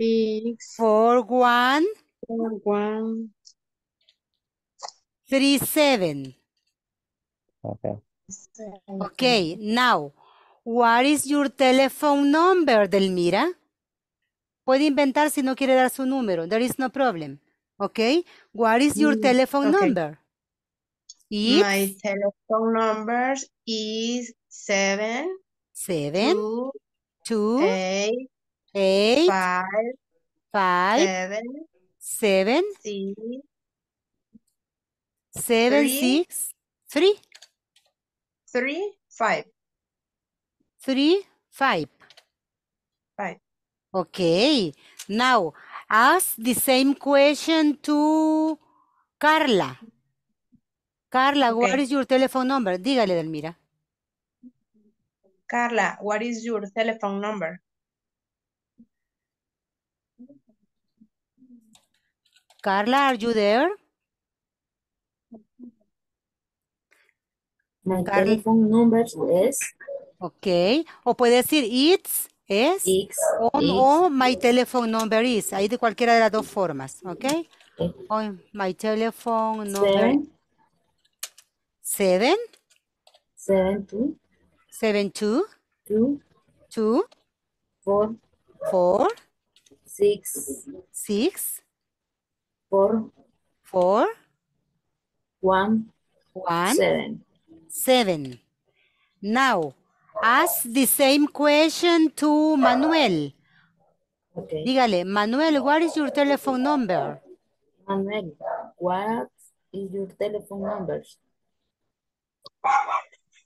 Six, four one four, one, three seven. Okay. Okay, now, what is your telephone number, Delmira? Puede inventar si no quiere dar su número. There is no problem. Okay, what is your Mm, telephone okay. number? It's My telephone number is seven, seven, two, two, eight, eight, five, five, seven, seven, six, seven, three. six, three, three, five, three, five. five. Okay, now ask the same question to Carla. Carla, what Okay. is your telephone number? Dígale, Delmira. Carla, what is your telephone number? Carla, are you there? My telephone number is Ok. O puede decir it's, es, X, o, o my telephone number is. Ahí de cualquiera de las dos formas. Ok. Ok. O my telephone number. seven, Seven, seven, two, seven, two, two, two, four, four, six, six, four, four, one, one, seven. seven. Now, ask the same question to Manuel. Okay. Dígale, Manuel, what is your telephone number? Manuel, what is your telephone number?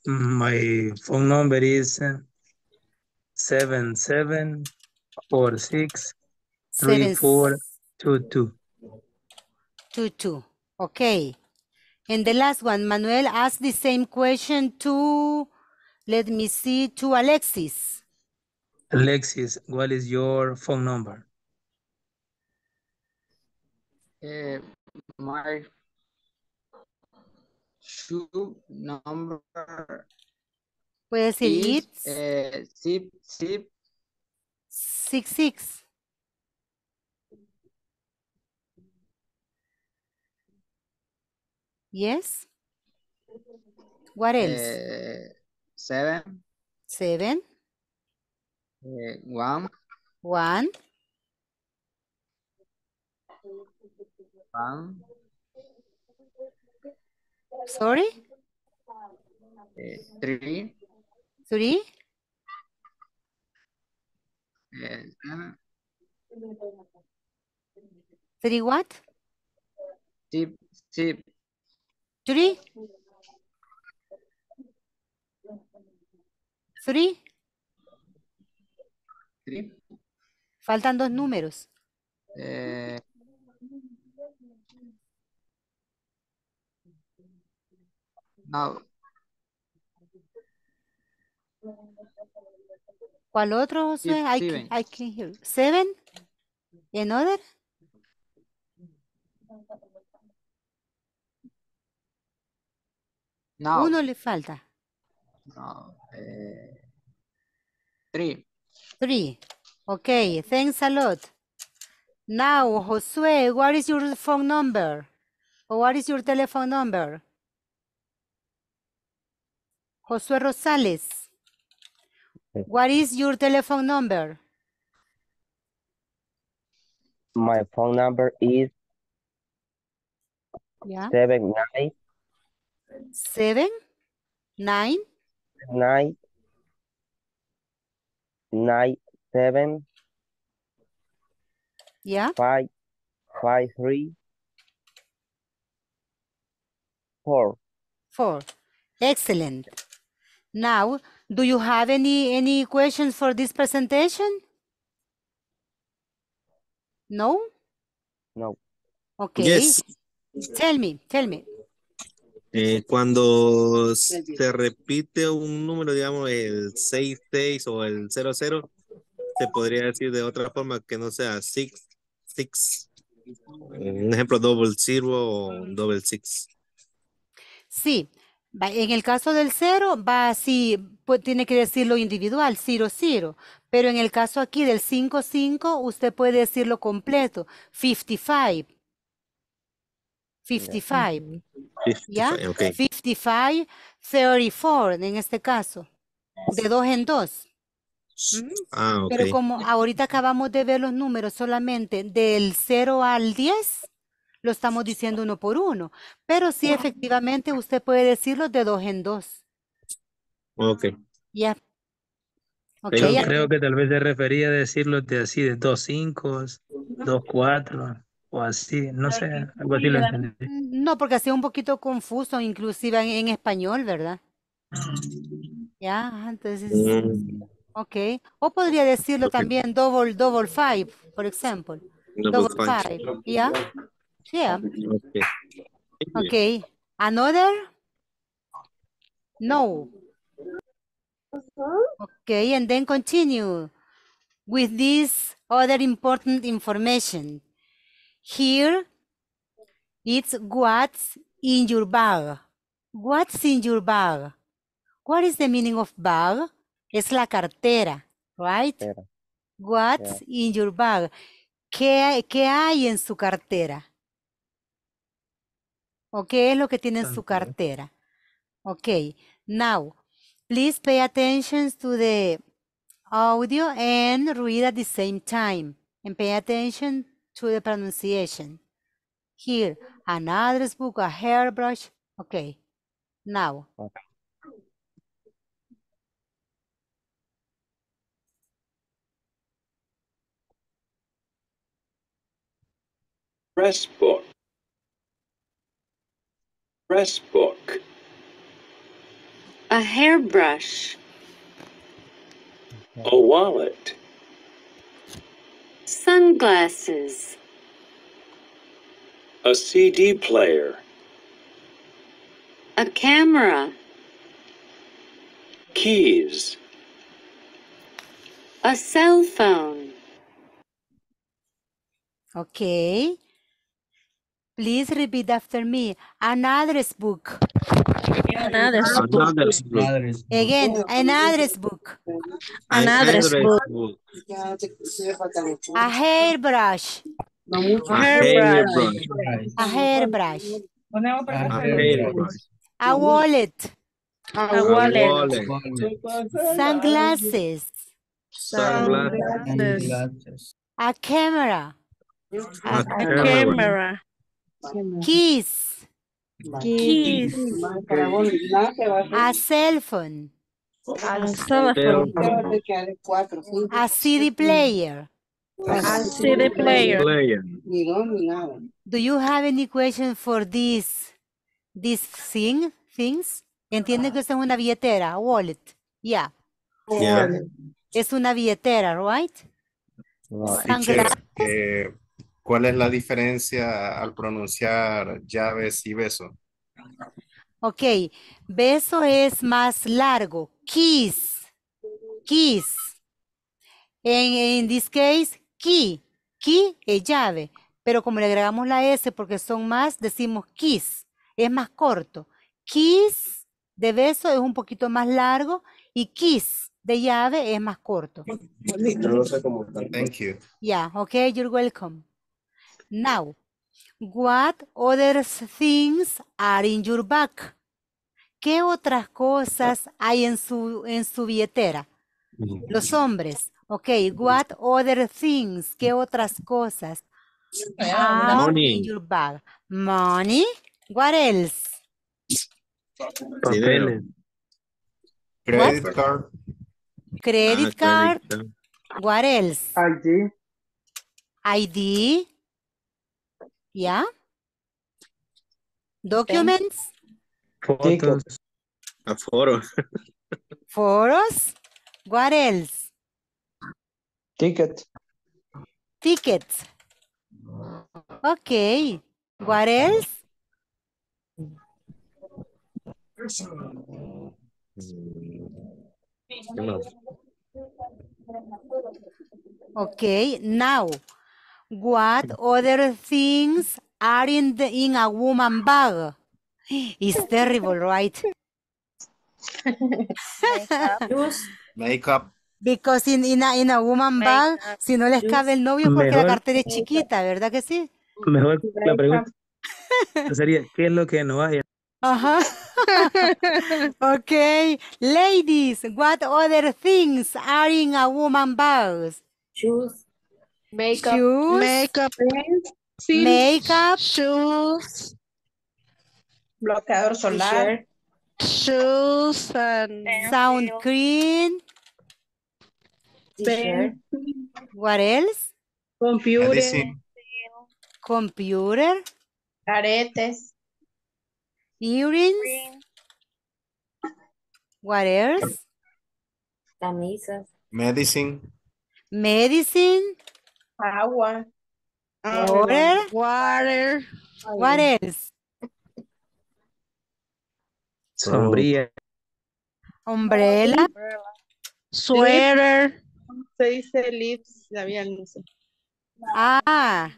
My phone number is uh, seven seven four six three Seven, four two two. two, two. Okay. And the last one, Manuel asked the same question to, let me see, to Alexis. Alexis, what is your phone number? Eh, my shoe number Puede decir is it's eh, zip zip six, six. Yes? What else? eh, seven. Seven, eh, one. One, one. Sorry, eh, three. Three, eh, seven. Three what? zip zip Three? Three? three Faltan dos números. eh, no ¿Cuál otro? Seven. I can, I can hear. Seven? Another? no Uno le falta. no Eh, three Three. Okay, thanks a lot. Now, Josué, what is your phone number? Or what is your telephone number? Josué Rosales. What is your telephone number? My phone number is Yeah. seven nine Seven, nine, nine nine seven yeah. five five three four. Four. Excellent. Now, do you have any any questions for this presentation? No? No. Okay. Yes. Tell me, tell me. Eh, cuando se repite un número, digamos, el 66 o el 00, se podría decir de otra forma que no sea six, six. Un ejemplo, double zero o double six. Sí, en el caso del cero va así, pues tiene que decirlo individual, cero, cero. Pero en el caso aquí del 5, 5, usted puede decirlo completo, 55. 55, ¿ya? 55, ok. 55, 34 en este caso, de dos en dos. Ujú. Ah, ok. Pero como ahorita acabamos de ver los números solamente del 0 al 10, lo estamos diciendo uno por uno. Pero sí, efectivamente, usted puede decirlo de dos en dos. Ok. Ya. Ok, Yo ya. creo que tal vez se refería a decirlo de así, de dos cinco, dos cuatro, o así, no sé, algo así lo entendí. No, porque ha sido un poquito confuso, inclusive en, en español, ¿verdad? Ya, ajá, entonces, Mm, ok. O podría decirlo también double, double five, por ejemplo. double Double five. five, ¿ya? Yeah. Ok. Okay. Another? No. Okay, and then continue with this other important information. Here, it's what's in your bag. What's in your bag? What is the meaning of bag? Es la cartera, right? What's in your bag? ¿Qué, qué hay en su cartera? ¿O qué es lo que tiene en su cartera? Okay, now, please pay attention to the audio and read at the same time. And pay attention to the pronunciation. Here, an address book, a hairbrush. Okay, now. Press book. Press book. A hairbrush, A wallet. Sunglasses, A CD player. a camera, Keys. a cell phone, Okay. Please repeat after me. An address book. An address Another book. Again, an address book. An address book. book. A hairbrush. A hairbrush. A hairbrush. A hairbrush. A wallet. A A wallet. wallet. Sunglasses. Sunglasses. A camera. A A camera. camera. Keys. Keys. A cell phone. A cell phone. A CD player. A CD player. Do you have any question for this, this thing, things? Entienden que es una billetera, wallet. Yeah. Yeah. Es una billetera, right? Teacher, eh, ¿cuál es la diferencia al pronunciar llaves y beso? Ok, beso es más largo. Kiss. Kiss. En in this case, key. Key es llave. Pero como le agregamos la S porque son más, decimos kiss. Es más corto. Kiss de beso es un poquito más largo y kiss de llave es más corto. Thank you. Yeah, okay, you're welcome. Now, what other things are in your bag? ¿Qué otras cosas hay en su, en su billetera? Los hombres. Ok, what other things? ¿Qué otras cosas are Money. in your bag? Money. What else? Dinero. Credit card, Credit Ah, card. credit card. What else? ID, ID. Yeah. Documents. Fotos, A foro. Photos. What else? ticket, Tickets. Okay. What else? Okay, now, what other things are in the in a woman bag? It's terrible, right? Makeup. Because in, in, a, in a woman bag, si no les cabe el novio porque la Mejor- cartera es chiquita, ¿verdad que sí? Mejor la pregunta sería, ¿qué es lo que no hay? Ajá. okay, ladies, what other things are in a woman bag? Shoes. Makeup. Shoes, Makeup. makeup, Shoes. Bloqueador solar. Shoes and sound cream, T-shirt. what else? Computer. Medicine. Computer, Aretes. earrings, what else? Camisas. Medicine. Medicine, Agua. water, water. what else? Sombría. Umbrella, Sweater. Se dice lips no sé. ah,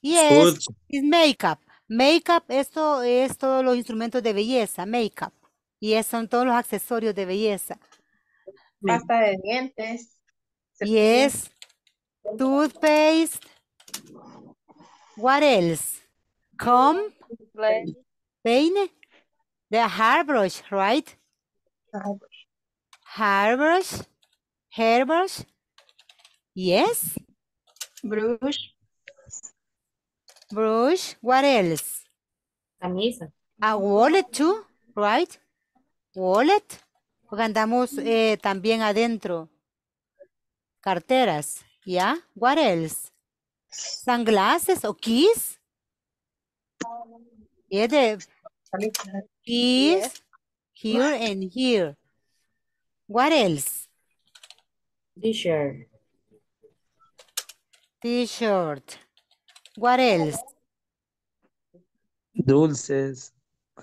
yes, es makeup. Makeup, esto es todos los instrumentos de belleza, makeup. Y esos son todos los accesorios de belleza. Pasta de dientes. Yes, toothpaste, what else? Comb, peine, the hairbrush, right? Hairbrush, hairbrush, yes, Brush. brush, what else? Camisa. A wallet too, right? Wallet, porque andamos eh, también adentro. Carteras, yeah, what else? Sunglasses or keys? Yeah, the keys here and here. What else? T-shirt. T-shirt. What else? Dulces.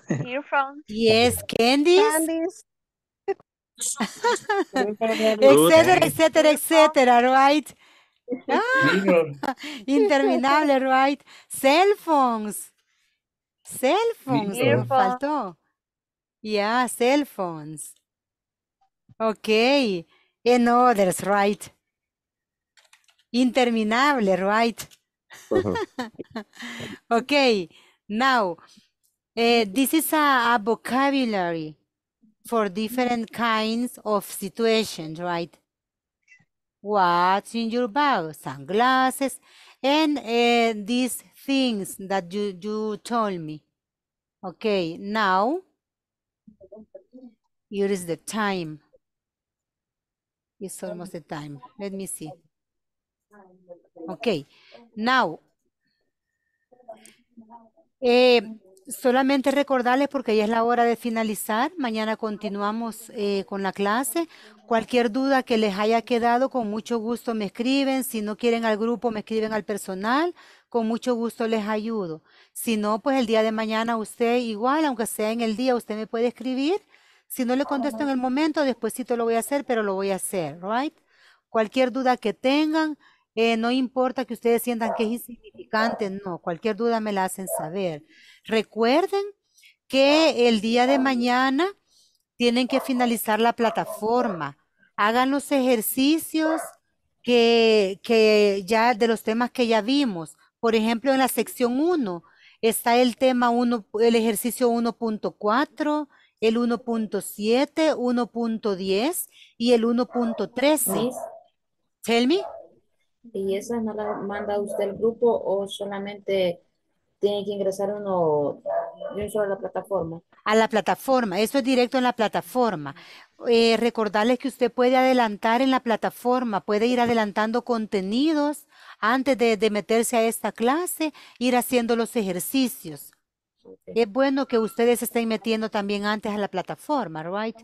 Earphones. Yes, candies, Candies. etcétera, etcétera, etcétera, right? Ah, interminable, right? Cell phones. Cell phones, faltó. Yeah, cell phones. Okay, and others, right? Interminable, right? Okay, now, eh, this is a, a vocabulary for different kinds of situations, right? What's in your bag? Sunglasses and eh, these things that you, you told me. Okay, now, here is the time. It's almost the time. Let me see. Okay, now, eh, solamente recordarles porque ya es la hora de finalizar. Mañana continuamos eh, con la clase. Cualquier duda que les haya quedado, con mucho gusto me escriben. Si no quieren al grupo, me escriben al personal. Con mucho gusto les ayudo. Si no, pues el día de mañana usted igual, aunque sea en el día, usted me puede escribir. Si no le contesto en el momento, despuésito lo voy a hacer, pero lo voy a hacer, right? Cualquier duda que tengan, eh, no importa que ustedes sientan que es insignificante, no, cualquier duda me la hacen saber. Recuerden que el día de mañana tienen que finalizar la plataforma. Hagan los ejercicios que, que ya de los temas que ya vimos. Por ejemplo, en la sección 1 está el tema 1, el ejercicio 1.4, el 1.7, 1.10 y el 1.13. Miss, Tell me. ¿Y esas no las manda usted al grupo o solamente tiene que ingresar uno de solo a la plataforma? A la plataforma, eso es directo en la plataforma. Eh, recordarles que usted puede adelantar en la plataforma, puede ir adelantando contenidos antes de, de meterse a esta clase, ir haciendo los ejercicios. Es bueno que ustedes estén metiendo también antes a la plataforma, right?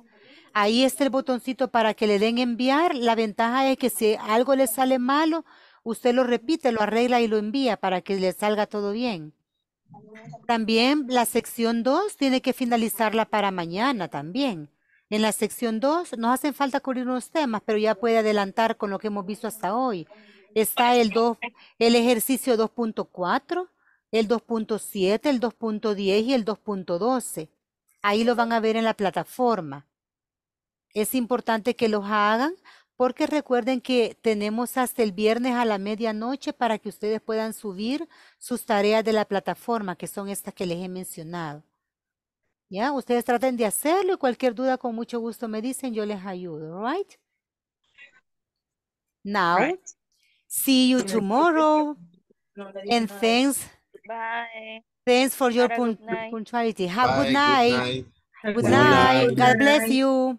Ahí está el botoncito para que le den enviar. La ventaja es que si algo le sale malo, usted lo repite, lo arregla y lo envía para que le salga todo bien. También la sección 2 tiene que finalizarla para mañana también. En la sección 2 nos hacen falta cubrir unos temas, pero ya puede adelantar con lo que hemos visto hasta hoy. Está el, 2, el ejercicio 2.4, el 2.7, el 2.10 y el 2.12. Ahí lo van a ver en la plataforma. Es importante que los hagan porque recuerden que tenemos hasta el viernes a la medianoche para que ustedes puedan subir sus tareas de la plataforma, que son estas que les he mencionado. ¿Ya? Ustedes traten de hacerlo y cualquier duda con mucho gusto me dicen, yo les ayudo, right? Now, Right. see you tomorrow and thanks, Bye. thanks for your Have a good pun- night. punctuality. Have a good night. Good Good night. night. God bless you.